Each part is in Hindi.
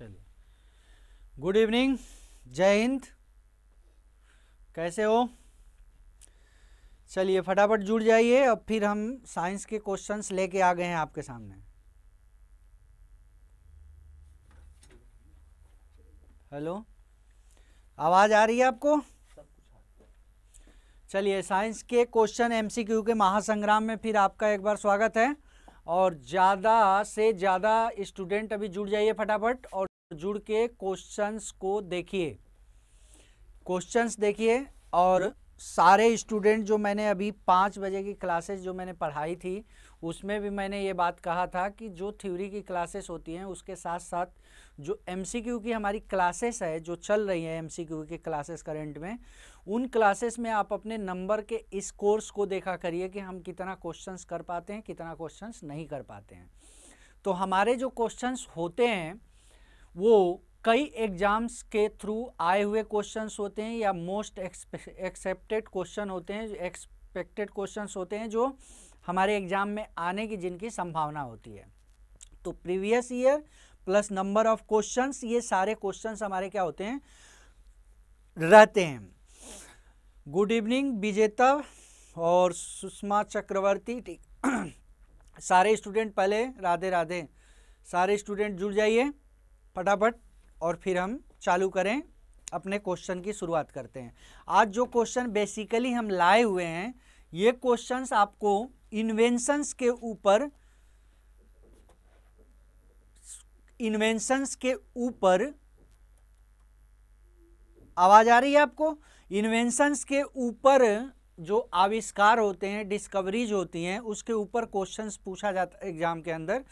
चलिए। गुड इवनिंग जय हिंद। कैसे हो? चलिए, फटाफट जुड़ जाइए, अब फिर हम साइंस के क्वेश्चंस लेके आ गए हैं आपके सामने। हेलो आवाज़ आ रही है आपको? चलिए साइंस के क्वेश्चन एमसीक्यू के महासंग्राम में फिर आपका एक बार स्वागत है। और ज़्यादा से ज़्यादा स्टूडेंट अभी जुड़ जाइए फटाफट, और जुड़ के क्वेश्चंस को देखिए। क्वेश्चंस देखिए और सारे स्टूडेंट जो मैंने अभी पाँच बजे की क्लासेस जो मैंने पढ़ाई थी, उसमें भी मैंने ये बात कहा था कि जो थ्योरी की क्लासेस होती हैं, उसके साथ साथ जो एमसीक्यू की हमारी क्लासेस है, जो चल रही हैं एमसीक्यू की क्लासेस करंट में, उन क्लासेस में आप अपने नंबर के इस कोर्स को देखा करिए कि हम कितना क्वेश्चंस कर पाते हैं, कितना क्वेश्चंस नहीं कर पाते हैं। तो हमारे जो क्वेश्चंस होते हैं वो कई एग्ज़ाम्स के थ्रू आए हुए क्वेश्चंस होते हैं या मोस्ट एक्सेप्टेड क्वेश्चन होते हैं एक्सपेक्टेड क्वेश्चंस होते हैं जो हमारे एग्ज़ाम में आने की जिनकी संभावना होती है। तो previous year plus number of questions ये सारे क्वेश्चंस हमारे क्या होते हैं? रहते हैं। गुड इवनिंग विजेता और सुषमा चक्रवर्ती। ठीक। सारे स्टूडेंट पहले राधे राधे सारे स्टूडेंट जुड़ जाइए। फटाफट और फिर हम चालू करें, अपने क्वेश्चन की शुरुआत करते हैं। आज जो क्वेश्चन बेसिकली हम लाए हुए हैं, ये क्वेश्चंस आपको इन्वेंशंस के ऊपर इन्वेंशंस के ऊपर, आवाज़ आ रही है आपको? इन्वेंशंस के ऊपर जो आविष्कार होते हैं डिस्कवरीज होती हैं, उसके ऊपर क्वेश्चंस पूछा जाता है एग्ज़ाम के अंदर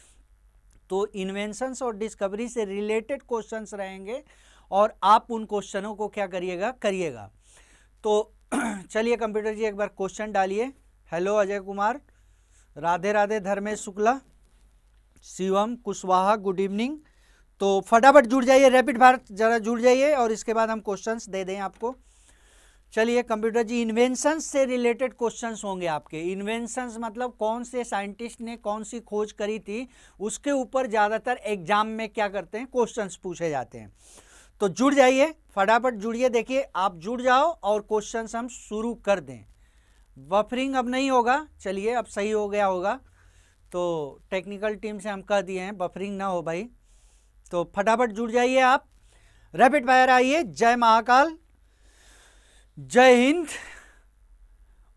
तो इन्वेंशंस और डिस्कवरी से रिलेटेड क्वेश्चंस रहेंगे और आप उन क्वेश्चनों को क्या करिएगा? करिएगा। तो चलिए कंप्यूटर जी, एक बार क्वेश्चन डालिए। Hello Ajay Kumar. Radhe Radhe, Dharmesh Shukla. Shivam, Kushwaha good evening तो फटाफट जुड़ जाइए रैपिड भारत जरा जुड़ जाइए और इसके बाद हम क्वेश्चंस दे दें आपको। चलिए कंप्यूटर जी इन्वेंशंस से रिलेटेड क्वेश्चंस होंगे आपके। इन्वेंशंस मतलब कौन से साइंटिस्ट ने कौन सी खोज करी थी? उसके ऊपर ज़्यादातर एग्ज़ाम में क्या करते हैं? क्वेश्चंस पूछे जाते हैं। तो जुड़ जाइए, फटाफट जुड़िए। देखिए, आप जुड़ जाओ और क्वेश्चंस हम शुरू कर दें। बफरिंग अब नहीं होगा। चलिए, अब सही हो गया होगा। तो टेक्निकल टीम से हम कह दिए हैं बफरिंग ना हो भाई। तो फटाफट जुड़ जाइए आप। रैपिड फायर आइए। जय महाकाल। जय हिंद।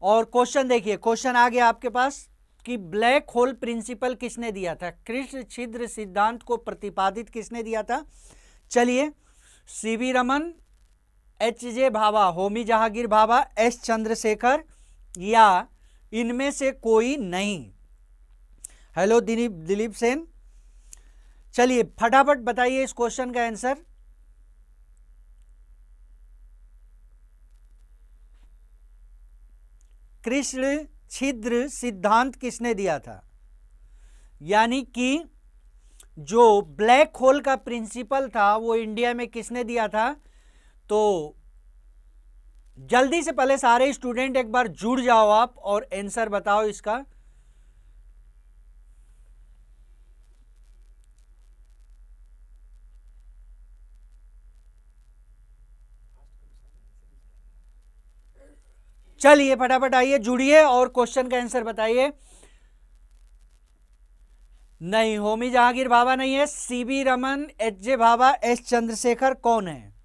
और क्वेश्चन देखिए, क्वेश्चन आ गया आपके पास कि ब्लैक होल प्रिंसिपल किसने दिया था? कृष्ण छिद्र सिद्धांत को प्रतिपादित किसने दिया था? चलिए CV Raman H J Bhabha, Homi Jahangir Bhabha S Chandrasekhar, या इनमें से कोई नहीं। हेलो दिलीप दिलीप सेन। चलिए, फटाफट बताइए इस क्वेश्चन का आंसर। कृष्ण छिद्र सिद्धांत किसने दिया था? यानी कि जो ब्लैक होल का प्रिंसिपल था, वो इंडिया में किसने दिया था? तो जल्दी से पहले सारे स्टूडेंट एक बार जुड़ जाओ आप और आंसर बताओ इसका। चलिए फटाफट आइए, जुड़िए और क्वेश्चन का आंसर बताइए। नहीं, होमी जहांगीर बाबा नहीं है सीबी रमन एच जे बाबा एस चंद्रशेखर कौन है?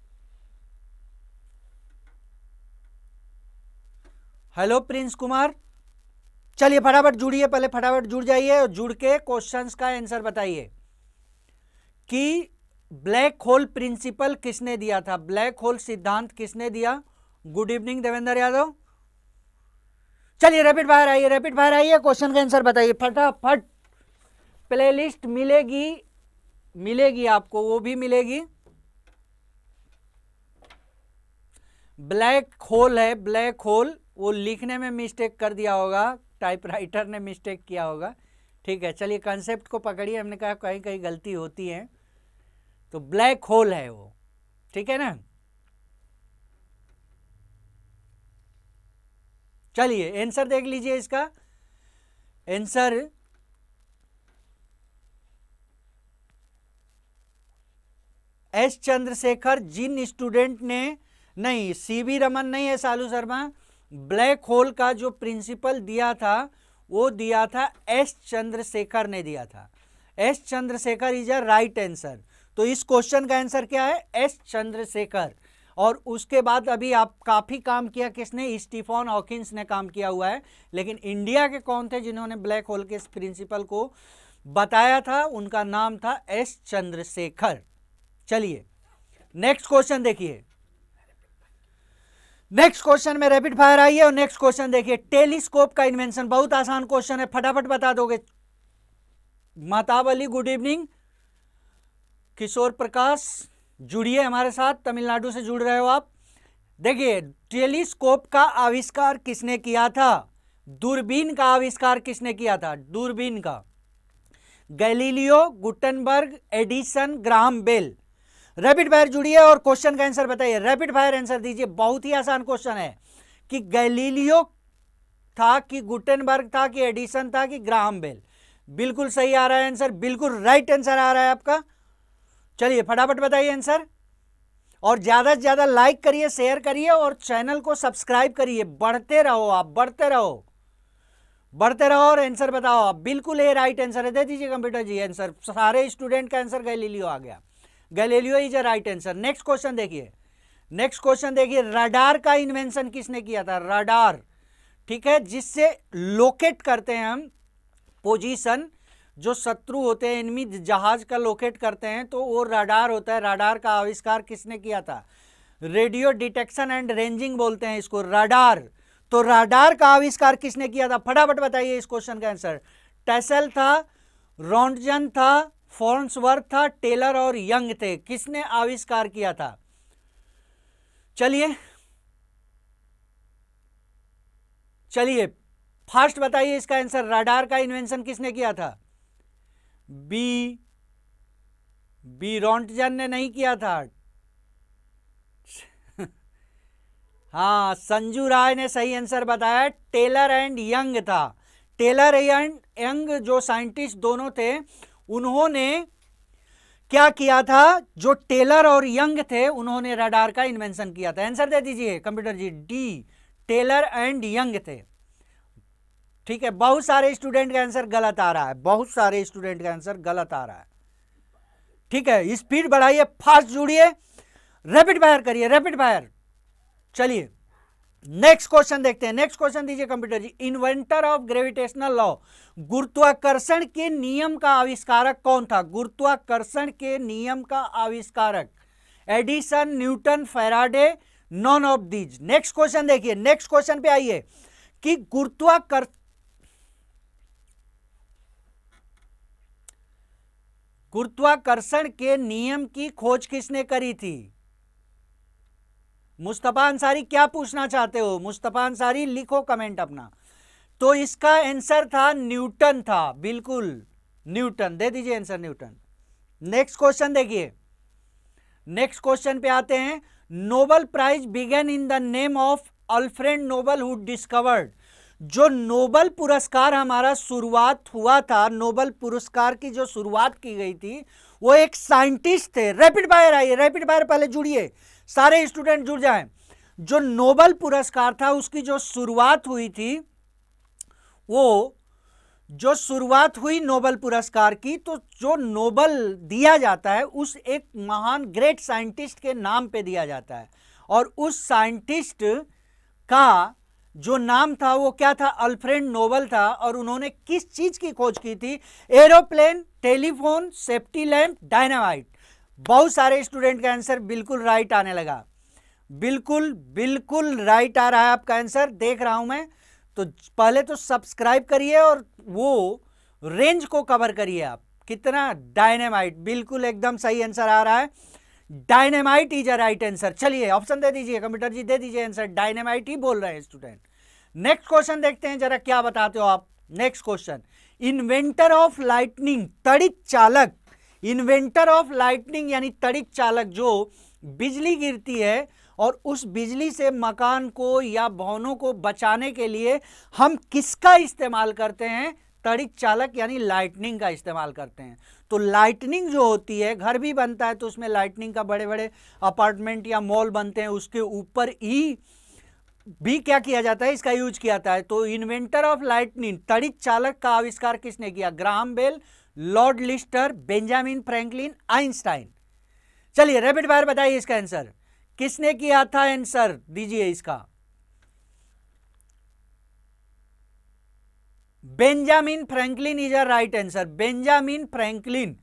हेलो प्रिंस कुमार चलिए फटाफट जुड़िए, पहले फटाफट जुड़ जाइए और जुड़ के क्वेश्चंस का आंसर बताइए। कि ब्लैक होल प्रिंसिपल किसने दिया था? ब्लैक होल सिद्धांत किसने दिया? Good evening Devendra Yadav. चलिए रैपिड फायर आइए रैपिड फायर आइए क्वेश्चन का आंसर बताइए, फटाफट। प्लेलिस्ट मिलेगी मिलेगी आपको, वो भी मिलेगी। ब्लैक होल है ब्लैक होल वो लिखने में मिस्टेक कर दिया होगा टाइपराइटर ने मिस्टेक किया होगा। ठीक है, चलिए कंसेप्ट को पकड़िए, हमने कहा कहीं कहीं गलती होती है। तो ब्लैक होल है वो, ठीक है ना? चलिए आंसर देख लीजिए इसका। आंसर एस चंद्रशेखर, जिन स्टूडेंट ने, नहीं सीवी रमन नहीं है, सालू शर्मा। ब्लैक होल का जो प्रिंसिपल दिया था, वो दिया था एस चंद्रशेखर ने दिया था। S Chandrashekhar is a right answer तो इस क्वेश्चन का आंसर क्या है? एस चंद्रशेखर। और उसके बाद अभी आप काफ़ी काम किया किसने? स्टीफॉन हॉकिंस ने काम किया हुआ है। लेकिन इंडिया के कौन थे जिन्होंने ब्लैक होल के इस प्रिंसिपल को बताया था? उनका नाम था एस चंद्रशेखर। चलिए, नेक्स्ट क्वेश्चन देखिए। नेक्स्ट क्वेश्चन में रैपिड फायर आई है और नेक्स्ट क्वेश्चन देखिए। टेलीस्कोप का इन्वेंशन बहुत आसान क्वेश्चन है, फटाफट बता दोगे। माताब अली गुड इवनिंग किशोर प्रकाश जुड़िए हमारे साथ, तमिलनाडु से जुड़ रहे हो आप। देखिए, टेलीस्कोप का आविष्कार किसने किया था? दूरबीन का आविष्कार किसने किया था? दूरबीन का। Galileo, Gutenberg, Edison, Graham bell. Rapid fire जुड़िए और क्वेश्चन का आंसर बताइए। रैपिड फायर आंसर दीजिए। बहुत ही आसान क्वेश्चन है कि गैलीलियो था कि गुटनबर्ग था कि एडिसन था कि ग्राहम बेल? बिल्कुल सही आ रहा है आंसर। बिल्कुल राइट आंसर आ रहा है आपका। चलिए फटाफट बताइए आंसर। और ज़्यादा से ज़्यादा लाइक करिए शेयर करिए और चैनल को सब्सक्राइब करिए। बढ़ते रहो आप, बढ़ते रहो। बढ़ते रहो और आंसर बताओ आप। बिल्कुल ये राइट आंसर है। दे दीजिए कंप्यूटर जी आंसर सारे स्टूडेंट का आंसर गैलीलियो आ गया। Galileo is a right answer next question देखिए। नेक्स्ट क्वेश्चन देखिए। रडार का इन्वेंशन किसने किया था? रडार ठीक है? जिससे लोकेट करते हैं हम पोजीशन जो शत्रु होते हैं, इनमी जहाज़ का लोकेट करते हैं तो वो राडार होता है। राडार का आविष्कार किसने किया था? रेडियो डिटेक्शन एंड रेंजिंग बोलते हैं इसको राडार तो राडार का आविष्कार किसने किया था? फटाफट बताइए इस क्वेश्चन का आंसर टेसल था रॉन्टजन था फॉर्न्सवर्थ था टेलर और यंग थे। किसने आविष्कार किया था? चलिए। चलिए फास्ट बताइए इसका आंसर राडार का इन्वेंशन किसने किया था? बी बी रॉन्टजन ने नहीं किया था। हाँ संजू राय ने सही आंसर बताया टेलर एंड यंग था। टेलर एंड यंग जो साइंटिस्ट दोनों थे, उन्होंने क्या किया था? जो टेलर और यंग थे, उन्होंने रडार का इन्वेंशन किया था। आंसर दे दीजिए computer ji D Taylor and Young थे। ठीक है, बहुत सारे स्टूडेंट का आंसर गलत आ रहा है, बहुत सारे स्टूडेंट का आंसर गलत आ रहा है। ठीक है स्पीड बढ़ाइए फास्ट जुड़िए रैपिड फायर करिए रैपिड फायर चलिए नेक्स्ट क्वेश्चन देखते हैं नेक्स्ट क्वेश्चन दीजिए computer ji. Inventor of gravitational law गुरुत्वाकर्षण के नियम का आविष्कारक कौन था? गुरुत्वाकर्षण के नियम का आविष्कारक, Edison Newton Faraday non of these next question देखिए नेक्स्ट क्वेश्चन पे आइए, कि गुरुत्वाकर्षण गुरुत्वाकर्षण के नियम की खोज किसने करी थी? मुस्तफ़ा अंसारी क्या पूछना चाहते हो? मुस्तफ़ा अंसारी, लिखो कमेंट अपना। तो इसका आंसर था न्यूटन था, बिल्कुल। न्यूटन, दे दीजिए आंसर न्यूटन। नेक्स्ट क्वेश्चन देखिए। नेक्स्ट क्वेश्चन पे आते हैं। Nobel prize began in the name of Alfred Nobel who discovered. जो नोबल पुरस्कार हमारा शुरुआत हुआ था, नोबल पुरस्कार की जो शुरुआत की गई थी, वो एक साइंटिस्ट थे रैपिड फायर आइए रैपिड फायर पहले जुड़िए, सारे स्टूडेंट जुड़ जाएँ। जो नोबल पुरस्कार था, उसकी जो शुरुआत हुई थी, वो जो शुरुआत हुई नोबल पुरस्कार की तो जो नोबल दिया जाता है, उस एक महान ग्रेट साइंटिस्ट के नाम पे दिया जाता है। और उस साइंटिस्ट का जो नाम था वो क्या था? अल्फ्रेड नोबल था और उन्होंने किस चीज़ की खोज की थी? Aeroplane, telephone, safety lamp, dynamite. बहुत सारे स्टूडेंट का आंसर बिल्कुल राइट आने लगा। बिल्कुल बिल्कुल राइट आ रहा है आपका आंसर। देख रहा हूँ मैं। तो पहले तो सब्सक्राइब करिए और वो रेंज को कवर करिए आप। कितना? डायनेमाइट। बिल्कुल एकदम सही आंसर आ रहा है। Dynamite is a right answer. चलिए, ऑप्शन दे दीजिए, कंप्यूटर जी दे दीजिए आंसर। डायनेमाइट ही बोल रहे हैं स्टूडेंट। नेक्स्ट क्वेश्चन देखते हैं, जरा क्या बताते हो आप? Next question inventor of lightning तड़ित चालक. इन्वेंटर ऑफ़ लाइटनिंग यानी तड़ित चालक जो बिजली गिरती है और उस बिजली से मकान को या भवनों को बचाने के लिए हम किसका इस्तेमाल करते हैं? तड़िक चालक यानी लाइटनिंग का इस्तेमाल करते हैं। तो लाइटनिंग जो होती है, घर भी बनता है तो उसमें लाइटनिंग का बड़े बड़े अपार्टमेंट या मॉल बनते हैं, उसके ऊपर ही भी क्या किया जाता है? इसका यूज़ किया जाता है। तो इन्वेंटर ऑफ़ लाइटनिंग तड़ित चालक का आविष्कार किसने किया? Graham Bell, Lord Lister, Benjamin Franklin, Einstein. चलिए रैपिड फायर बताइए इसका आंसर किसने किया था आंसर दीजिए इसका। Benjamin Franklin is a right answer. Benjamin Franklin.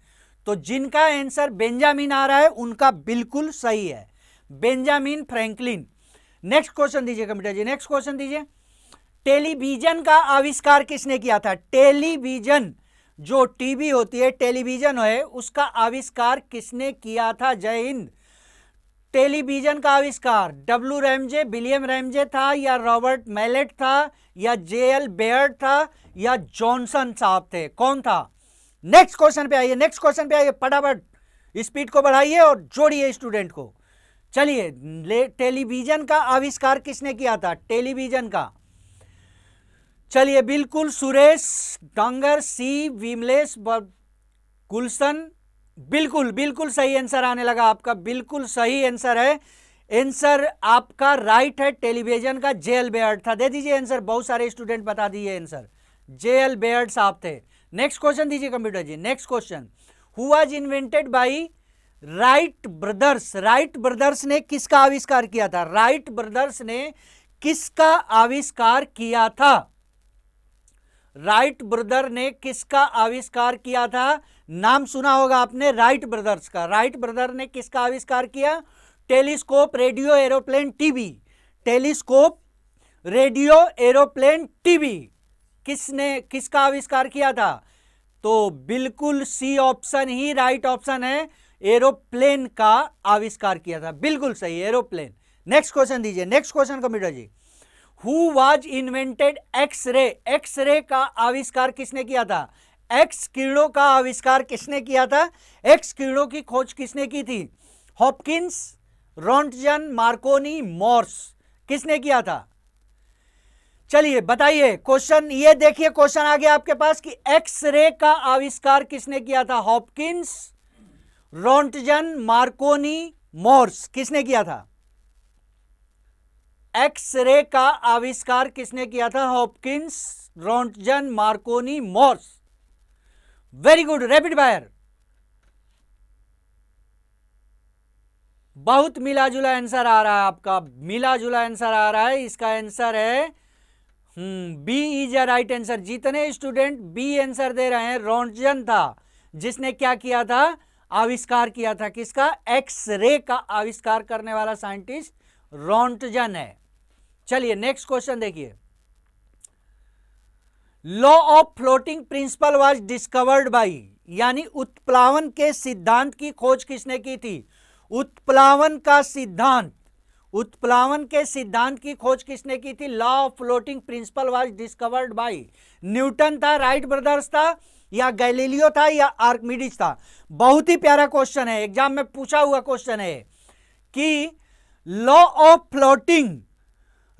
तो जिनका आंसर बेंजामिन आ रहा है, उनका बिल्कुल सही है। Benjamin Franklin. नेक्स्ट क्वेश्चन दीजिए कंप्यूटर जी नेक्स्ट क्वेश्चन दीजिए। टेलीविज़न का आविष्कार किसने किया था? टेलीविज़न जो टीवी होती है टेलीविज़न है, उसका आविष्कार किसने किया था? जय हिंद। टेलीविज़न का आविष्कार डब्ल्यू रैमजे विलियम रैमजे था, या रॉबर्ट मैलेट था, या जे एल बेयर्ड था, या जॉनसन साहब थे? कौन था? नेक्स्ट क्वेश्चन पे आइए नेक्स्ट क्वेश्चन पे आइए, फटाफट। स्पीड को बढ़ाइए और जोड़िए स्टूडेंट को। चलिए टेलीविज़न का आविष्कार किसने किया था? टेलीविज़न का। चलिए, बिल्कुल सुरेश डांगर, सी, विमलेश गुलशन। बिल्कुल बिल्कुल सही आंसर आने लगा आपका। बिल्कुल सही आंसर है। आंसर आपका राइट है। टेलीविज़न का जेल बेयर्ड था। दे दीजिए आंसर। बहुत सारे स्टूडेंट बता दिए आंसर। जे एल बेयर्ड साहब थे। नेक्स्ट क्वेश्चन दीजिए computer ji. Next question. Who invented by Wright brothers Wright brothers ने किसका आविष्कार किया था? राइट ब्रदर्स ने किसका आविष्कार किया था? राइट ब्रदर ने किसका आविष्कार किया था? नाम सुना होगा आपने, राइट ब्रदर्स का। राइट ब्रदर ने किसका आविष्कार किया? Telescope, radio, aeroplane, TV. Telescope, radio, aeroplane, TV. किसने, किसका आविष्कार किया था? तो बिल्कुल सी ऑप्शन ही राइट ऑप्शन है। एरोप्लेन का आविष्कार किया था। बिल्कुल सही, एरोप्लेन। नेक्स्ट क्वेश्चन दीजिए next question computer ji. Who was invented X ray X ray का आविष्कार किसने किया था? एक्स किरणों का आविष्कार किसने किया था? एक्स किरणों की खोज किसने की थी? हॉपकिंस रॉन्टजन मार्कोनी मॉर्स किसने किया था? चलिए, बताइए क्वेश्चन ये देखिए क्वेश्चन आ गया आपके पास कि एक्स रे का आविष्कार किसने किया था? हॉपकिंस रोंटजन मार्कोनी मोर्स किसने किया था? एक्स रे का आविष्कार किसने किया था? Hopkins Roentgen Marconi Morse. Very good, rapid fire. बहुत मिला जुला आंसर आ रहा है आपका। मिला जुला आंसर आ रहा है। इसका आंसर है B is a right answer जितने स्टूडेंट बी आंसर दे रहे हैं रोन्टजन था। जिसने क्या किया था? आविष्कार किया था किसका? एक्स रे का आविष्कार करने वाला साइंटिस्ट रोन्टजन है। चलिए नेक्स्ट क्वेश्चन देखिए। Law of floating principle was discovered by यानी उत्प्लावन के सिद्धांत की खोज किसने की थी? उत्प्लावन का सिद्धांत। उत्प्लावन के सिद्धांत की खोज किसने की थी? Law of floating principle was discovered by Newton था, राइट ब्रदर्स था या गैलीलियो था या आर्कमिडिस था। बहुत ही प्यारा क्वेश्चन है। एग्ज़ाम में पूछा हुआ क्वेश्चन है कि law of floating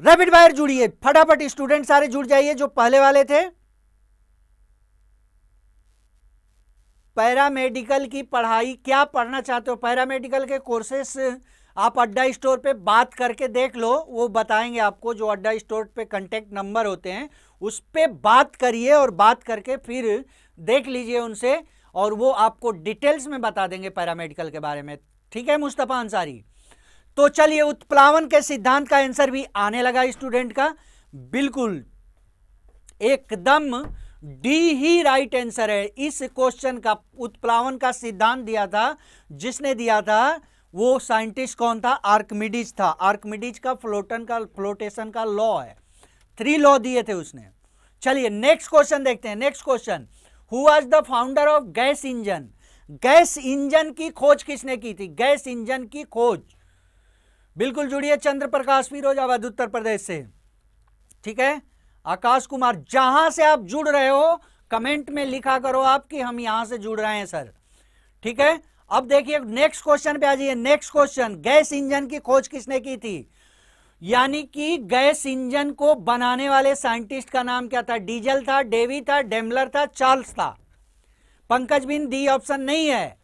rapid fire जुड़िए। फटाफट स्टूडेंट सारे जुड़ जाइए जो पहले वाले थे। पैरामेडिकल की पढ़ाई क्या पढ़ना चाहते हो? पैरामेडिकल के कोर्सेस आप अड्डा स्टोर पे बात करके देख लो। वो बताएँगे आपको जो अड्डा स्टोर पे कांटेक्ट नंबर होते हैं। उस पर बात करिए और बात करके फिर देख लीजिए उनसे और वो आपको डिटेल्स में बता देंगे पैरामेडिकल के बारे में। ठीक है मुस्तफ़ा अंसारी? तो चलिए उत्प्लावन के सिद्धांत का आंसर भी आने लगा स्टूडेंट का। बिल्कुल। एकदम डी ही राइट आंसर है। इस क्वेश्चन का, उत्प्लावन का सिद्धांत दिया था, जिसने दिया था, वो साइंटिस्ट कौन था? आर्कमिडीज था। आर्कमिडीज का फ्लोटन का, फ्लोटेशन का लॉ है। थ्री लॉ दिए थे उसने। चलिए नेक्स्ट क्वेश्चन देखते हैं next question who was the founder of gas engine gas engine की खोज किसने की थी? गैस इंजन की खोज. बिल्कुल जुड़िए चंद्र प्रकाश फिरोजाबाद, उत्तर प्रदेश से. ठीक है? आकाश कुमार, जहाँ से आप जुड़ रहे हो कमेंट में लिखा करो आप कि हम यहाँ से जुड़ रहे हैं सर ठीक है? अब देखिए नेक्स्ट क्वेश्चन पे आ जाइए नेक्स्ट क्वेश्चन गैस इंजन की खोज किसने की थी? यानी कि गैस इंजन को बनाने वाले साइंटिस्ट का नाम क्या था? डीजल था, डेवी था, डेमलर था, चार्ल्स था। पंकज बिन डी ऑप्शन नहीं है।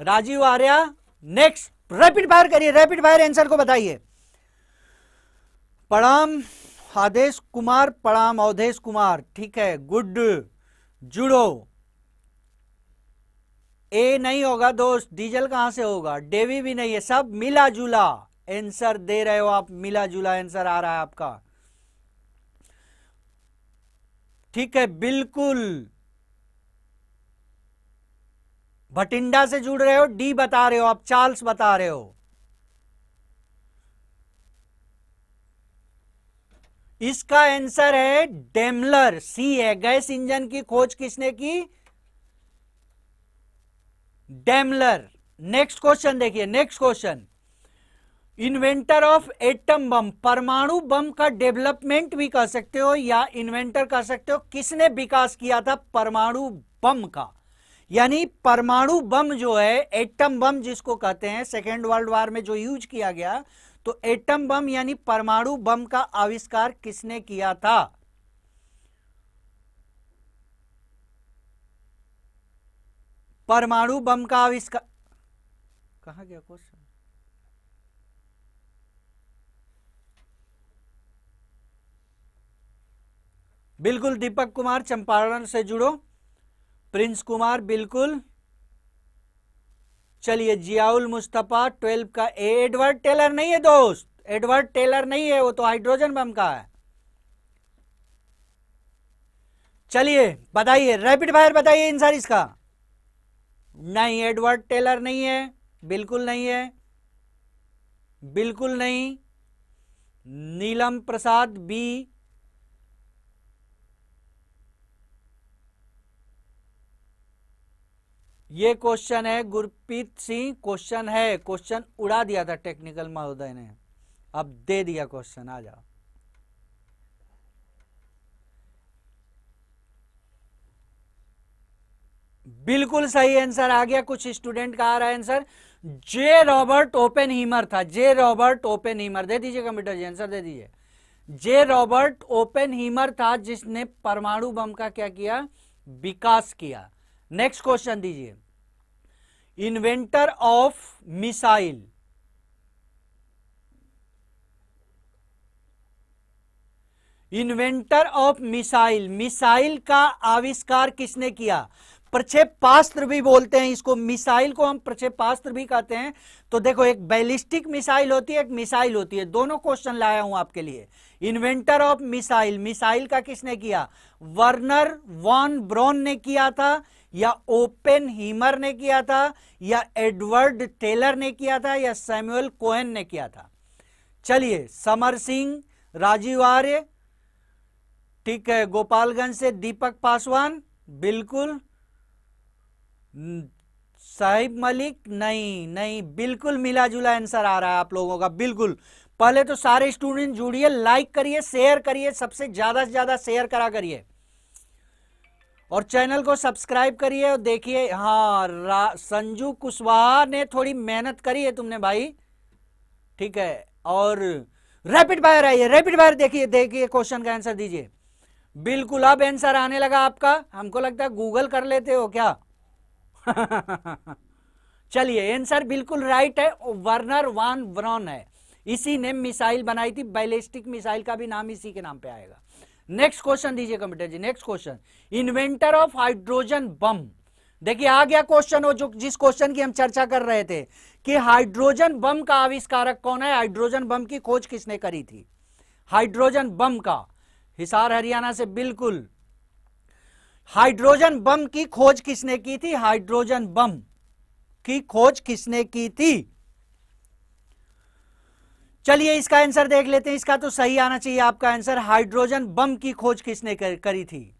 Rajiv Arya, next. Rapid fire करिए, रैपिड फायर आंसर को बताइए। पड़ाम, आदेश कुमार, पड़ाम अवधेश कुमार, ठीक है, गुड। जुड़ो। ए नहीं होगा दोस्त, डीजल कहाँ से होगा? डेवी भी नहीं है, सब मिला जुला आंसर दे रहे हो आप मिला जुला आंसर आ रहा है आपका। ठीक है, बिल्कुल। भटिंडा से जुड़ रहे हो, डी बता रहे हो आप, चार्ल्स बता रहे हो। इसका आंसर है डेमलर। सी है, गैस इंजन की खोज किसने की? डेमलर। नेक्स्ट क्वेश्चन देखिए next question inventor of atom bomb, परमाणु बम का डेवलपमेंट भी कर सकते हो या इन्वेंटर कर सकते हो। किसने विकास किया था? परमाणु बम का। यानी परमाणु बम जो है, एटम बम जिसको कहते हैं, सेकेंड वर्ल्ड वार में जो यूज़ किया गया तो एटम बम यानी परमाणु बम का आविष्कार किसने किया था? परमाणु बम का आविष्कार कहा गया क्वेश्चन बिल्कुल दीपक कुमार चंपारण से जुड़ो। प्रिंस कुमार, बिल्कुल। चलिए, जियाउल मुस्तफ़ा, ट्वेल्व का, ए, एडवर्ड टेलर नहीं है दोस्त। एडवर्ड टेलर नहीं है, वो तो हाइड्रोजन बम का है। चलिए, बताइए रैपिड फायर बताइए इन सारी इसका। नहीं, एडवर्ड टेलर नहीं है, बिल्कुल नहीं है, बिल्कुल नहीं। नीलम प्रसाद, बी ये क्वेश्चन है, गुरप्रीत सिंह क्वेश्चन है क्वेश्चन उड़ा दिया था टेक्निकल महोदय ने। अब दे दिया क्वेश्चन आ जाओ। बिल्कुल सही आंसर आ गया कुछ स्टूडेंट का आ रहा है answer J Robert Oppenheimer था जे रॉबर्ट ओपन हीमर दे दीजिए कंप्यूटर जी आंसर दे दीजिए। जे रॉबर्ट ओपन हीमर था, जिसने परमाणु बम का क्या किया? विकास किया। नेक्स्ट क्वेश्चन दीजिए। Inventor of missile. Inventor of missile. Missile का आविष्कार किसने किया? प्रक्षेपास्त्र भी बोलते हैं इसको। मिसाइल को हम प्रक्षेपास्त्र भी कहते हैं। तो देखो, एक बैलिस्टिक मिसाइल होती है, एक मिसाइल होती है। दोनों क्वेश्चन लाया हूँ आपके लिए। Inventor of missile. मिसाइल का किसने किया? वर्नर वॉन ब्रॉन ने किया था। या ओपेन हीमर ने किया था, या एडवर्ड टेलर ने किया था, या सैमुअल कोहेन ने किया था। चलिए, समर सिंह, राजीव आर्य, ठीक है, गोपालगंज से दीपक पासवान, बिल्कुल। साहिब मलिक, नहीं नहीं, बिल्कुल मिला जुला आंसर आ रहा है आप लोगों का, बिल्कुल। पहले तो सारे स्टूडेंट जुड़िए लाइक करिए शेयर करिए, सबसे ज़्यादा से ज़्यादा शेयर करा करिए। और चैनल को सब्सक्राइब करिए और देखिए हाँ संजू कुशवाहा ने थोड़ी मेहनत करी है तुमने भाई। ठीक है, और रैपिड फायर आइए रैपिड फायर देखिए देखिए क्वेश्चन का आंसर दीजिए। बिल्कुल, अब आंसर आने लगा आपका। हमको लगता है गूगल कर लेते हो क्या? चलिए आंसर बिल्कुल राइट है वर्नर वान ब्रॉन है। इसी ने मिसाइल बनाई थी बैलिस्टिक मिसाइल का भी नाम इसी के नाम पे आएगा। नेक्स्ट क्वेश्चन दीजिए computer ji next question inventor of hydrogen bomb देखिए, आ गया क्वेश्चन जो जिस क्वेश्चन की हम चर्चा कर रहे थे कि हाइड्रोजन बम का आविष्कारक कौन है? हाइड्रोजन बम की खोज किसने करी थी? हाइड्रोजन बम का हिसार हरियाणा से बिल्कुल। हाइड्रोजन बम की खोज किसने की थी? हाइड्रोजन बम की खोज किसने की थी? चलिए इसका आंसर देख लेते हैं। इसका तो सही आना चाहिए आपका आंसर। हाइड्रोजन बम की खोज किसने कर, करी थी?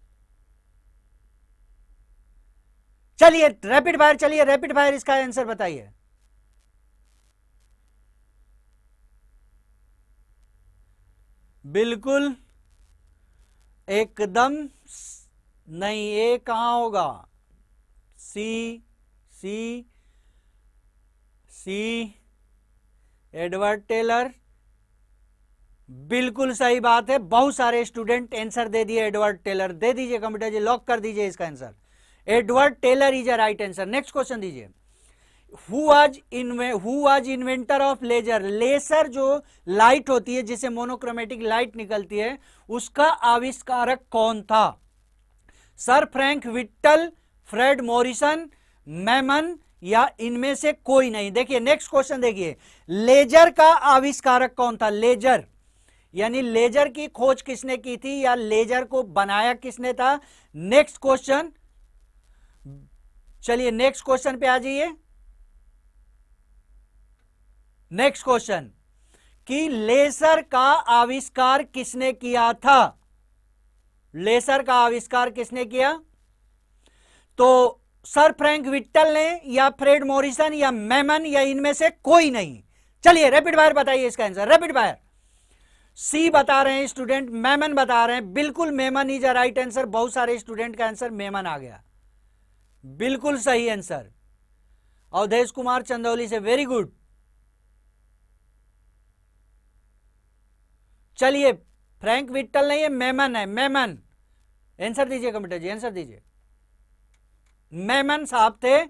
चलिए रैपिड फायर चलिए रैपिड फायर इसका आंसर बताइए। बिल्कुल। एकदम नहीं ए कहा होगा? सी सी सी एडवर्ड टेलर, बिल्कुल सही बात है, बहुत सारे स्टूडेंट आंसर दे दिए, एडवर्ड टेलर, दे दीजिए कंप्यूटर जी, लॉक कर दीजिए इसका answer. Edward Teller is a right answer. Next question दीजिए। Who was who was inventor of laser laser जो लाइट होती है, जिसे मोनोक्रोमेटिक लाइट निकलती है, उसका आविष्कारक कौन था? Sir Frank Whittle Fred Morrison Maiman या इनमें से कोई नहीं। देखिए नेक्स्ट क्वेश्चन देखिए। लेजर का आविष्कारक कौन था? लेजर यानी लेजर की खोज किसने की थी या लेजर को बनाया किसने था? नेक्स्ट क्वेश्चन चलिए नेक्स्ट क्वेश्चन पे आ जाइए। नेक्स्ट क्वेश्चन कि लेसर का आविष्कार किसने किया था? लेसर का आविष्कार किसने किया? तो सर फ्रैंक विट्टल ने, या फ्रेड मॉरिसन, या मेमन, या इनमें से कोई नहीं। चलिए रैपिड फायर बताइए इसका आंसर रैपिड फायर सी बता रहे हैं स्टूडेंट मेमन बता रहे हैं। बिल्कुल Maiman is a right answer बहुत सारे स्टूडेंट का आंसर मेमन आ गया। बिल्कुल सही आंसर अवधेश कुमार चंदौली से वेरी गुड चलिए, फ्रैंक विट्टल नहीं है, मेमन है। मेमन। आंसर दीजिए कंप्यूटर जी आंसर दीजिए। मेमन साहब थे,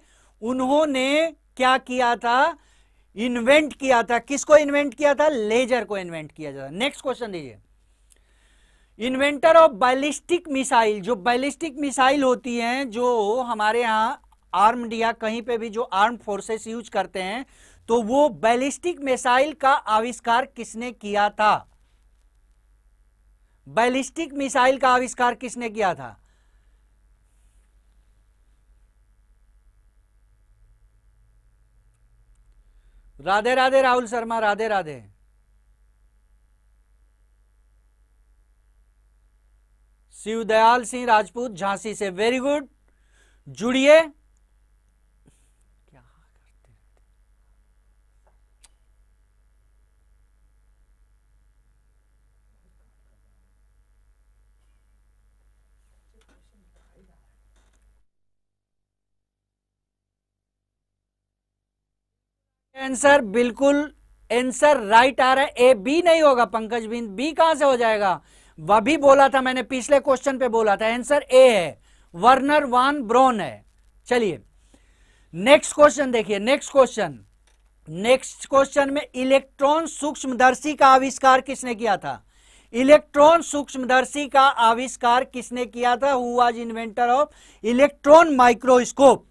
उन्होंने क्या किया था? इन्वेंट किया था। किसको इन्वेंट किया था? लेजर को इन्वेंट किया था। नेक्स्ट क्वेश्चन दीजिए। इन्वेंटर ऑफ़ बैलिस्टिक मिसाइल जो बैलिस्टिक मिसाइल होती हैं, जो हमारे यहाँ आर्म्ड या कहीं पे भी जो आर्म फोर्सेस यूज़ करते हैं तो वो बैलिस्टिक मिसाइल का आविष्कार किसने किया था? बैलिस्टिक मिसाइल का आविष्कार किसने किया था? राधे राधे राहुल शर्मा राधे राधे। शिवदयाल सिंह राजपूत झांसी से वेरी गुड जुड़िए। आंसर बिल्कुल आंसर राइट आ रहा है। ए बी नहीं होगा, पंकज बिंद। बी कहाँ से हो जाएगा? वह भी बोला था मैंने, पिछले क्वेश्चन पे बोला था। आंसर ए है। वर्नर वान ब्रोन है। चलिए नेक्स्ट क्वेश्चन देखिए नेक्स्ट क्वेश्चन नेक्स्ट क्वेश्चन में इलेक्ट्रॉन सूक्ष्मदर्शी का आविष्कार किसने किया था? इलेक्ट्रॉन सूक्ष्मदर्शी का आविष्कार किसने किया था? Who inventor of electron microscope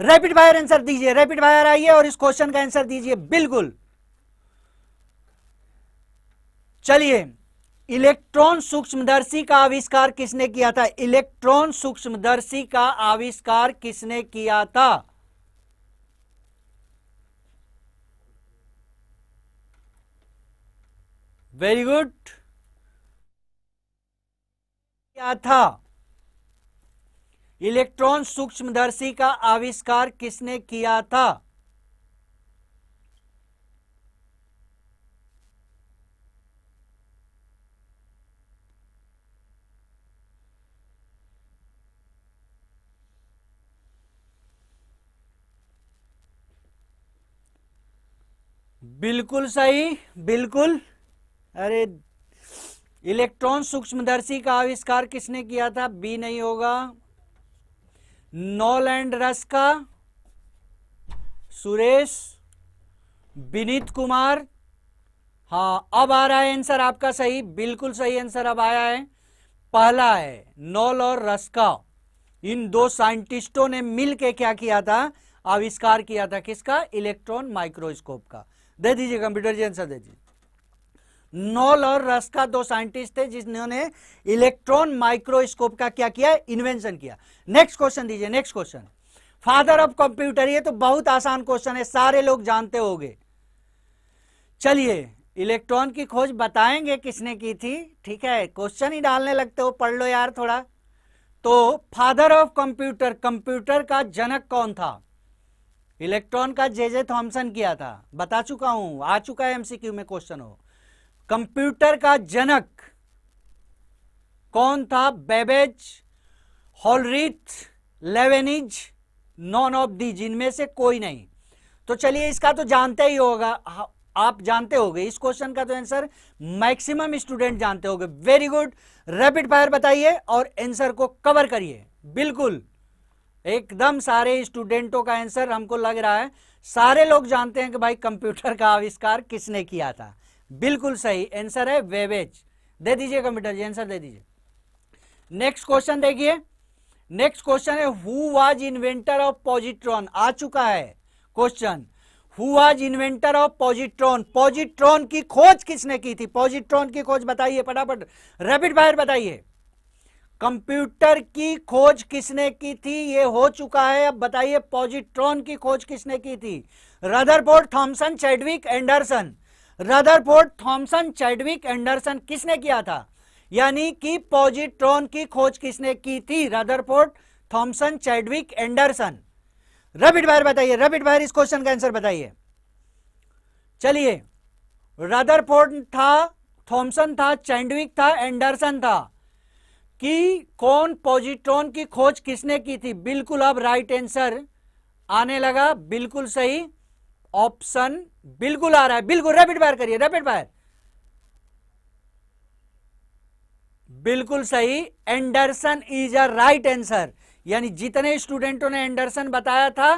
rapid fire answer दीजिए रैपिड फायर आइए और इस क्वेश्चन का आंसर दीजिए। बिल्कुल। चलिए, इलेक्ट्रॉन सूक्ष्मदर्शी का आविष्कार किसने किया था? इलेक्ट्रॉन सूक्ष्मदर्शी का आविष्कार किसने किया था? वेरी गुड क्या था? इलेक्ट्रॉन सूक्ष्मदर्शी का आविष्कार किसने किया था? बिल्कुल सही, बिल्कुल। अरे, इलेक्ट्रॉन सूक्ष्मदर्शी का आविष्कार किसने किया था? बी नहीं होगा। नॉलैंड रस का सुरेश, विनीत कुमार। हाँ अब आ रहा है आंसर आपका सही, बिल्कुल सही आंसर अब आया है। पहला है नॉल और रस का। इन दो साइंटिस्टों ने मिलके क्या किया था? आविष्कार किया था किसका? इलेक्ट्रॉन माइक्रोस्कोप का। दे दीजिए, कंप्यूटर जी आंसर दे दीजिए। नॉल और रस का दो साइंटिस्ट थे जिन्होंने इलेक्ट्रॉन माइक्रोस्कोप का क्या किया? इन्वेंशन किया। नेक्स्ट क्वेश्चन दीजिए next question father of computer ये तो बहुत आसान क्वेश्चन है, सारे लोग जानते होंगे। चलिए, इलेक्ट्रॉन की खोज बताएँगे किसने की थी, ठीक है? क्वेश्चन ही डालने लगते हो, पढ़ लो यार थोड़ा। तो फादर ऑफ़ कंप्यूटर कंप्यूटर का जनक कौन था? इलेक्ट्रॉन का जे जे थॉमसन किया था। बता चुका हूँ, आ चुका है एमसीक्यू में क्वेश्चन हो। कंप्यूटर का जनक कौन था? Babbage, Hollerith, Leibniz, none of these, जिनमें से कोई नहीं। तो चलिए इसका तो जानते ही होगा। आप जानते होंगे। इस क्वेश्चन का तो आंसर मैक्सिमम स्टूडेंट जानते होंगे। वेरी गुड रैपिड फायर बताइए और आंसर को कवर करिए। बिल्कुल। एकदम सारे स्टूडेंटों का आंसर हमको लग रहा है। सारे लोग जानते हैं कि भाई कंप्यूटर का आविष्कार किसने किया था। बिल्कुल सही आंसर है वेवेज। दे दीजिए कंप्यूटर जी आंसर दे दीजिए। नेक्स्ट क्वेश्चन देखिए। नेक्स्ट क्वेश्चन है who was inventor of positron आ चुका है question who was inventor of positron positron की खोज किसने की थी? पॉजिट्रॉन की खोज बताइए, फटाफट। रैपिड फायर बताइए। कंप्यूटर की खोज किसने की थी? ये हो चुका है, अब बताइए पॉजिट्रॉन की खोज किसने की थी? Rutherford Thomson Chadwick Anderson Rutherford, Thomson, Chadwick, Anderson किसने किया था? यानी कि पॉजिट्रॉन की खोज किसने की थी? Rutherford, Thomson, Chadwick, Anderson. Rabbit भाई बताइए, रबिट भाई इस क्वेश्चन का आंसर बताइए। चलिए, रदरफोर्ड था, थॉमसन था, चैंडविक था, एंडरसन था। कि कौन पॉजिट्रॉन की खोज किसने की थी? बिल्कुल अब राइट आंसर आने लगा, बिल्कुल सही ऑप्शन बिल्कुल आ रहा है, बिल्कुल रैपिड फायर करिए रैपिड फायर बिल्कुल सही, Anderson is a right answer. यानी जितने स्टूडेंटों ने एंडरसन बताया था,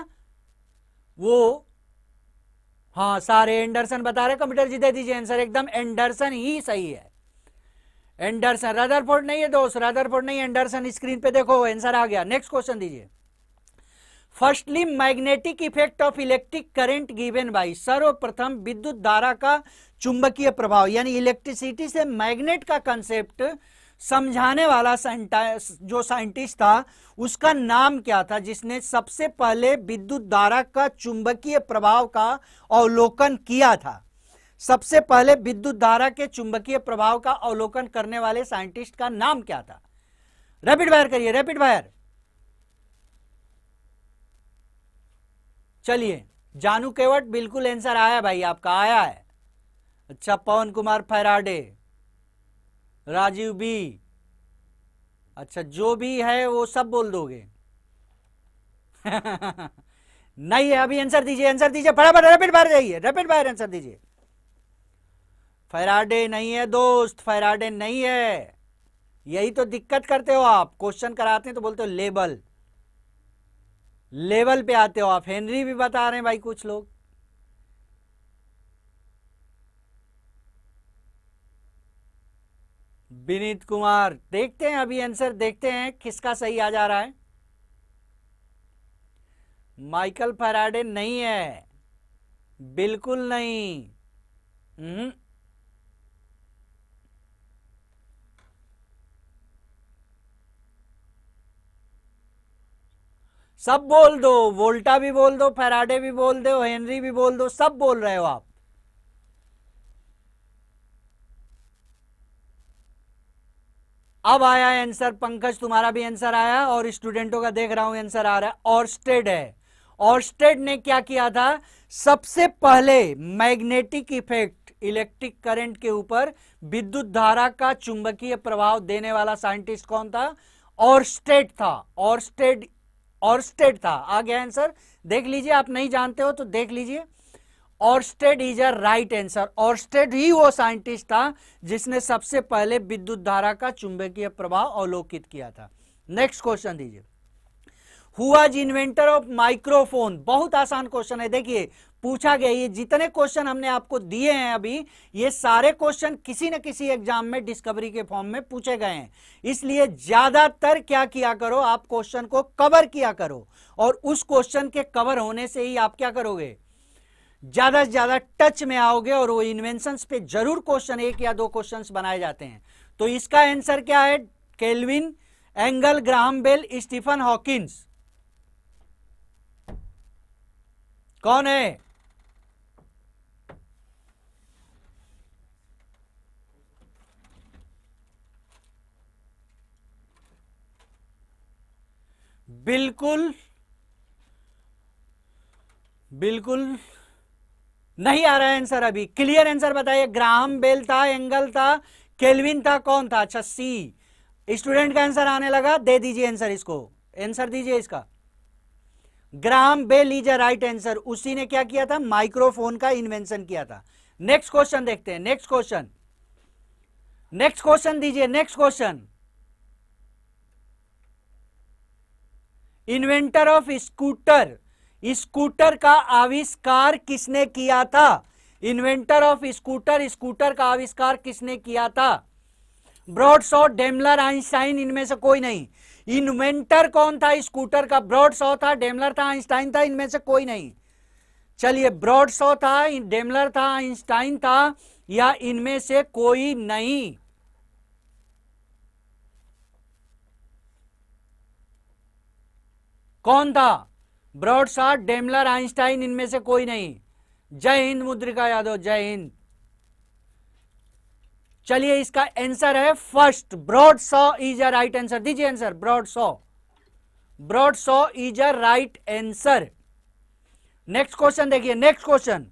वो हाँ सारे एंडरसन बता रहे कंप्यूटर जी दे दीजिए आंसर, एकदम एंडरसन ही सही है। एंडरसन रदरफोर्ड नहीं है दोस्त रदरफोर्ड नहीं, एंडरसन स्क्रीन पे देखो, आंसर आ गया। नेक्स्ट क्वेश्चन दीजिए। Firstly magnetic effect of electric current given by सर्वप्रथम विद्युत धारा का चुंबकीय प्रभाव, यानी इलेक्ट्रिसिटी से मैग्नेट का कंसेप्ट समझाने वाला जो साइंटिस्ट था, उसका नाम क्या था, जिसने सबसे पहले विद्युत धारा का चुंबकीय प्रभाव का अवलोकन किया था? सबसे पहले विद्युत धारा के चुंबकीय प्रभाव का अवलोकन करने वाले साइंटिस्ट का नाम क्या था? रैपिड फायर करिए रैपिड फायर चलिए, जानू केवट, बिल्कुल आंसर आया भाई आपका, आया है। अच्छा पवन कुमार फैराडे, राजीव बी। अच्छा जो भी है, वो सब बोल दोगे। नहीं है, अभी आंसर दीजिए आंसर दीजिए, फटाफट रैपिड फायर जाइए रैपिड फायर आंसर दीजिए। फैराडे नहीं है, दोस्त, फैराडे नहीं है। यही तो दिक्कत करते हो आप क्वेश्चन कराते हैं तो बोलते हो लेबल लेवल पे आते हो आप। हेनरी भी बता रहे हैं भाई कुछ लोग। विनीत कुमार, देखते हैं अभी आंसर देखते हैं किसका सही आ जा रहा है। माइकल फराडे नहीं है। बिल्कुल नहीं। सब बोल दो, वोल्टा भी बोल दो, फेराडे भी बोल दो, हेनरी भी बोल दो, सब बोल रहे हो आप। अब आया आंसर पंकज, तुम्हारा भी आंसर आया और स्टूडेंटों का देख रहा हूँ आंसर आ रहा है। ऑर्स्टेड है। ऑर्स्टेड ने क्या किया था? सबसे पहले मैग्नेटिक इफ़ेक्ट इलेक्ट्रिक करंट के ऊपर विद्युत धारा का चुंबकीय प्रभाव देने वाला साइंटिस्ट कौन था? ऑर्स्टेड था। ऑर्स्टेड ऑर्स्टेड था। आ गया आंसर देख लीजिए, आप नहीं जानते हो तो देख लीजिए। Oersted is a right answer Oersted ही वो साइंटिस्ट था जिसने सबसे पहले विद्युत धारा का चुंबकीय प्रभाव अवलोकित किया था। नेक्स्ट क्वेश्चन दीजिए। हुआज इन्वेंटर ऑफ़ माइक्रोफोन बहुत आसान क्वेश्चन है। देखिए पूछा गया, ये जितने क्वेश्चन हमने आपको दिए हैं अभी, ये सारे क्वेश्चन किसी न किसी एग्ज़ाम में डिस्कवरी के फॉर्म में पूछे गए हैं। इसलिए ज़्यादातर क्या किया करो, आप क्वेश्चन को कवर किया करो और उस क्वेश्चन के कवर होने से ही आप क्या करोगे? ज़्यादा से ज़्यादा टच में आओगे और वो इन्वेंशन पे ज़रूर क्वेश्चन एक या दो क्वेश्चन बनाए जाते हैं। तो इसका आंसर क्या है? Kelvin Angle Graham Bell Stephen Hawkins कौन है? बिल्कुल बिल्कुल नहीं आ रहा है आंसर अभी। क्लियर आंसर बताइए। ग्राहम बेल था एंगल था केल्विन था, कौन था? अच्छा सी स्टूडेंट का आंसर आने लगा। दे दीजिए आंसर इसको। आंसर दीजिए इसका। Graham Bell is a right answer उसी ने क्या किया था? माइक्रोफोन का इन्वेंशन किया था। नेक्स्ट क्वेश्चन देखते हैं। नेक्स्ट क्वेश्चन नेक्स्ट क्वेश्चन दीजिए। Next question inventor of scooter. Scooter का आविष्कार किसने किया था? इन्वेंटर ऑफ़ स्कूटर स्कूटर का आविष्कार किसने किया था? ब्रॉड शॉट डेमलर, आइंस्टाइन, इनमें से कोई नहीं। इन्वेंटर कौन था स्कूटर का? ब्रॉड शॉ था, डेमलर था, आइंस्टाइन था, इनमें से कोई नहीं। चलिए ब्रॉड शॉ था, डेमलर था, आइंस्टाइन था, या इनमें से कोई नहीं? कौन था? ब्रॉड शार्ट डेमलर, आइंस्टाइन, इनमें से कोई नहीं। जय हिंद, मुद्रिका यादव, जय हिंद। चलिए, इसका आंसर है first Bradshaw is a right answer दीजिए answer Bradshaw Bradshaw is a right answer next question देखिए next question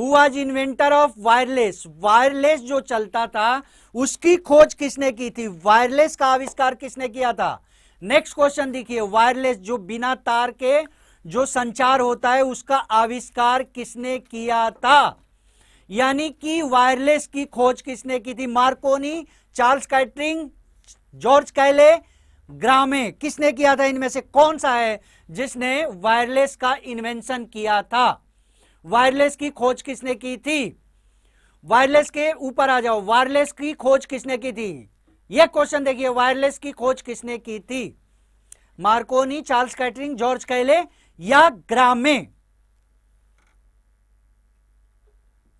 who is inventor of wireless wireless जो चलता था, उसकी खोज किसने की थी? वायरलेस का आविष्कार किसने किया था? नेक्स्ट क्वेश्चन देखिए वायरलेस जो बिना तार के जो संचार होता है, उसका आविष्कार किसने किया था? यानी कि वायरलेस की खोज किसने की थी? मार्कोनी, चार्ल्स कैटरिंग, जॉर्ज कैले, ग्रामे, किसने किया था? इनमें से कौन सा है जिसने वायरलेस का इन्वेंशन किया था? वायरलेस की खोज किसने की थी? वायरलेस के ऊपर आ जाओ। वायरलेस की खोज किसने की थी? यह क्वेश्चन देखिए, वायरलेस की खोज किसने की थी? मार्कोनी, चार्ल्स कैटरिंग, जॉर्ज कैले या ग्रामे?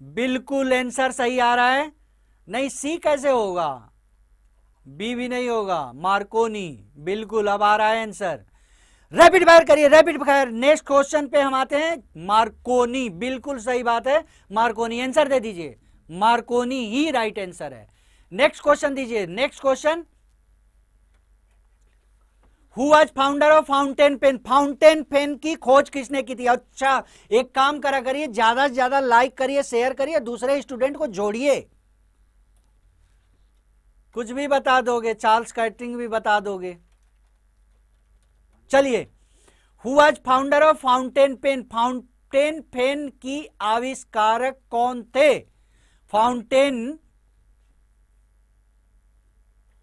बिल्कुल आंसर सही आ रहा है। नहीं, सी कैसे होगा? बी भी नहीं होगा। मार्कोनी, बिल्कुल, अब आ रहा है आंसर। रैपिड फायर करिए रैपिड फायर नेक्स्ट क्वेश्चन पे हम आते हैं। मार्कोनी बिल्कुल सही बात है। मार्कोनी आंसर दे दीजिए। मार्कोनी ही राइट आंसर है। नेक्स्ट क्वेश्चन दीजिए। Next question who was founder of fountain pen fountain pen की खोज किसने की थी? अच्छा एक काम करा करिए, ज़्यादा से ज़्यादा लाइक करिए शेयर करिए, दूसरे स्टूडेंट को जोड़िए। कुछ भी बता दोगे चार्ल्स कैटरिंग भी बता दोगे। चलिए। Who was founder of fountain pen fountain pen की आविष्कारक कौन थे? फाउंटेन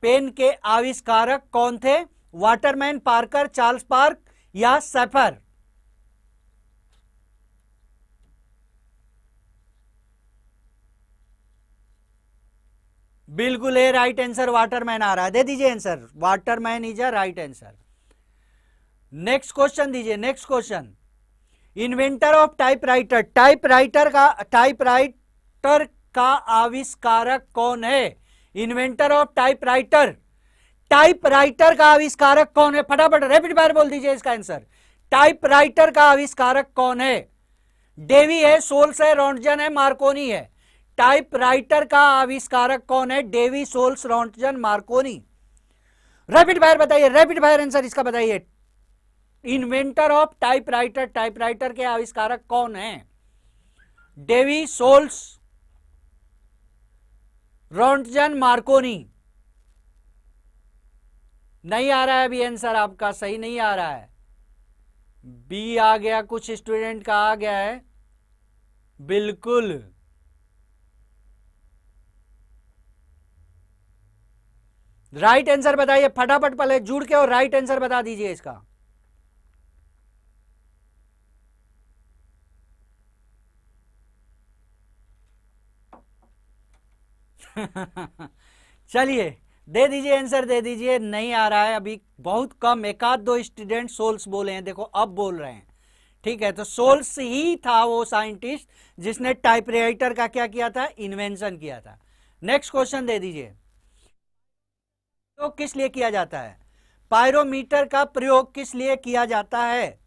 पेन के आविष्कारक कौन थे? वाटरमैन पार्कर चार्ल्स पार्क या सफ़र बिल्कुल ए राइट आंसर वाटरमैन आ रहा है। दे दीजिए answer Waterman is a right answer next question दीजिए next question inventor of typewriter typewriter का टाइपराइटर का आविष्कारक कौन है? इन्वेंटर ऑफ़ टाइपराइटर टाइपराइटर का आविष्कारक कौन है? फटाफट रैपिड फायर बोल दीजिए इसका आंसर टाइपराइटर का आविष्कारक कौन है? डेवी है सोल्स है रॉन्टजन है मार्कोनी है. टाइपराइटर का आविष्कारक कौन है? Davy Sholes Roentgen Marconi rapid fire बताइए रैपिड फायर आंसर इसका बताइए. इन्वेंटर ऑफ़ टाइपराइटर टाइपराइटर के आविष्कारक कौन है? Davy Sholes, Roentgen Marconi. नहीं आ रहा है अभी आंसर आपका, सही नहीं आ रहा है। बी आ गया, कुछ स्टूडेंट का आ गया है। बिल्कुल। राइट आंसर बताइए, फटाफट पहले जुड़ के और राइट आंसर बता दीजिए इसका। चलिए, दे दीजिए आंसर दे दीजिए। नहीं आ रहा है अभी। बहुत कम, एक आध दो स्टूडेंट सोल्स बोले हैं। देखो, अब बोल रहे हैं। ठीक है तो सोल्स ही था वो साइंटिस्ट जिसने टाइपराइटर का क्या किया था? इन्वेंशन किया था। नेक्स्ट क्वेश्चन दे दीजिए। तो किस लिए किया जाता है? पायरोमीटर का प्रयोग किस लिए किया जाता है?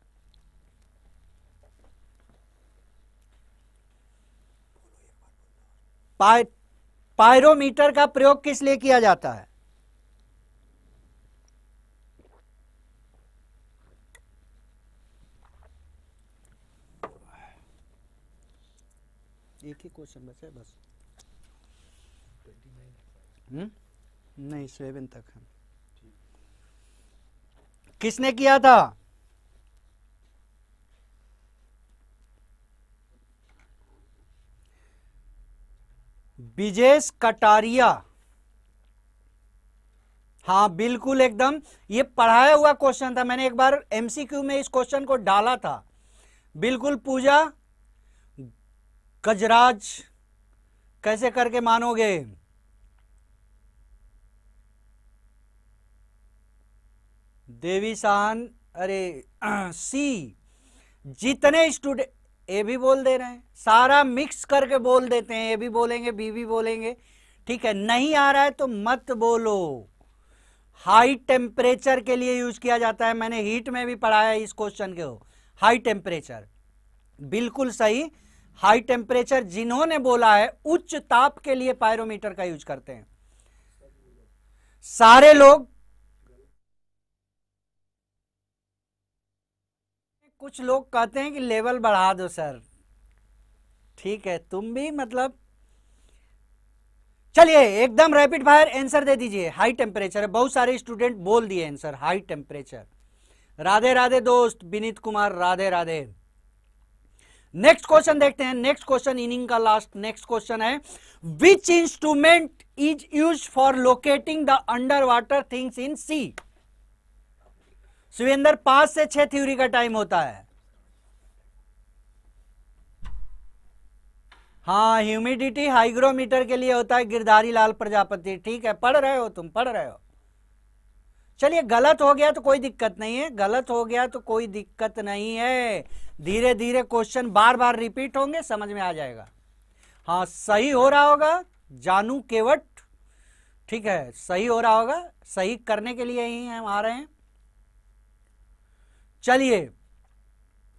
पायरोमीटर का प्रयोग किस लिए किया जाता है? एक ही क्वेश्चन बचा है बस। हम्म? नहीं सेवन तक है। किसने किया था? विजेश कटारिया। हाँ बिल्कुल एकदम। ये पढ़ाया हुआ क्वेश्चन था। मैंने एक बार एमसीक्यू में इस क्वेश्चन को डाला था। बिल्कुल पूजा, गजराज, कैसे करके मानोगे? देवी साहन, अरे, सी, जितने स्टूडेंट ए भी बोल दे रहे हैं। सारा मिक्स करके बोल देते हैं। ए भी बोलेंगे बी भी बोलेंगे। ठीक है, नहीं आ रहा है तो मत बोलो। हाई टेम्परेचर के लिए यूज़ किया जाता है। मैंने हीट में भी पढ़ाया इस क्वेश्चन के। हो हाई टेम्परेचर बिल्कुल सही। हाई टेम्परेचर जिन्होंने बोला है, उच्च ताप के लिए पायरोमीटर का यूज़ करते हैं। सारे लोग कुछ लोग कहते हैं कि लेवल बढ़ा दो, सर। ठीक है, तुम भी मतलब चलिए, एकदम रैपिड फायर आंसर दे दीजिए। हाई टेम्परेचर है बहुत सारे स्टूडेंट बोल दिए answer high temperature Radhe Radhe दोस्त, विनीत कुमार, राधे राधे। नेक्स्ट क्वेश्चन देखते हैं नेक्स्ट क्वेश्चन इनिंग का लास्ट नेक्स्ट क्वेश्चन है which instrument is use for locating the under water things in sea Suvinder पाँच से छह थ्योरी का टाइम होता है। हाँ ह्यूमिडिटी हाइग्रोमीटर के लिए होता है गिरधारी लाल प्रजापति। ठीक है, पढ़ रहे हो तुम, पढ़ रहे हो। चलिए, गलत हो गया तो कोई दिक्कत नहीं है। गलत हो गया तो कोई दिक्कत नहीं है। धीरे धीरे क्वेश्चन बार बार रिपीट होंगे, समझ में आ जाएगा। हाँ सही हो रहा होगा, जानू केवट। ठीक है, सही हो रहा होगा, सही करने के लिए ही हम आ रहे हैं। चलिए,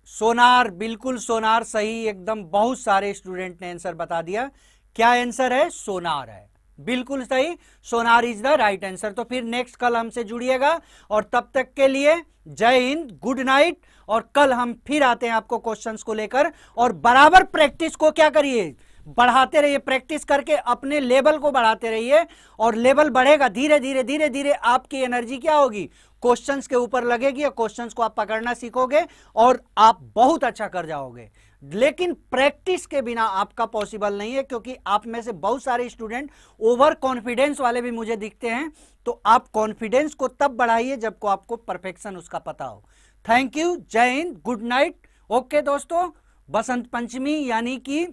सोनार, बिल्कुल सोनार सही, एकदम बहुत सारे स्टूडेंट ने आंसर बता दिया। क्या आंसर है? सोनार है। बिल्कुल सही, sonar is the right answer तो फिर नेक्स्ट कल हमसे जुड़िएगा और तब तक के लिए जय हिंद गुड नाइट और कल हम फिर आते हैं आपको क्वेश्चंस को लेकर और बराबर प्रैक्टिस को क्या करिए? बढ़ाते रहिए प्रैक्टिस करके अपने लेवल को बढ़ाते रहिए और लेवल बढ़ेगा, धीरे धीरे धीरे धीरे आपकी एनर्जी क्या होगी? क्वेश्चंस के ऊपर लगेगी और क्वेश्चंस को आप पकड़ना सीखोगे और आप बहुत अच्छा कर जाओगे। लेकिन प्रैक्टिस के बिना आपका पॉसिबल नहीं है क्योंकि आप में से बहुत सारे स्टूडेंट ओवर कॉन्फिडेंस वाले भी मुझे दिखते हैं। तो आप कॉन्फिडेंस को तब बढ़ाइए जब को आपको परफेक्शन उसका पता हो। थैंक यू जय हिंद गुड नाइट ओके दोस्तों, बसंत पंचमी यानी कि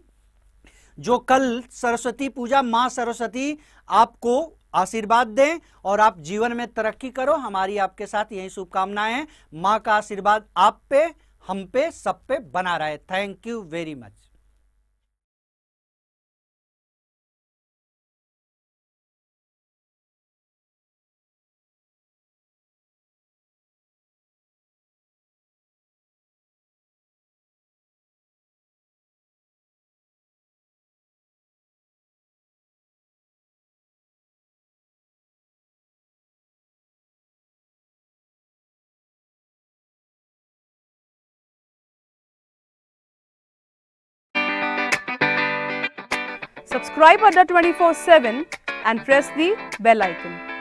जो कल सरस्वती पूजा, माँ सरस्वती आपको आशीर्वाद दें और आप जीवन में तरक्की करो। हमारी आपके साथ यही शुभकामनाएँ हैं। माँ का आशीर्वाद आप पे, हम पे, सब पे बना रहे। Thank you very much Subscribe Adda 24/7 and press the bell icon.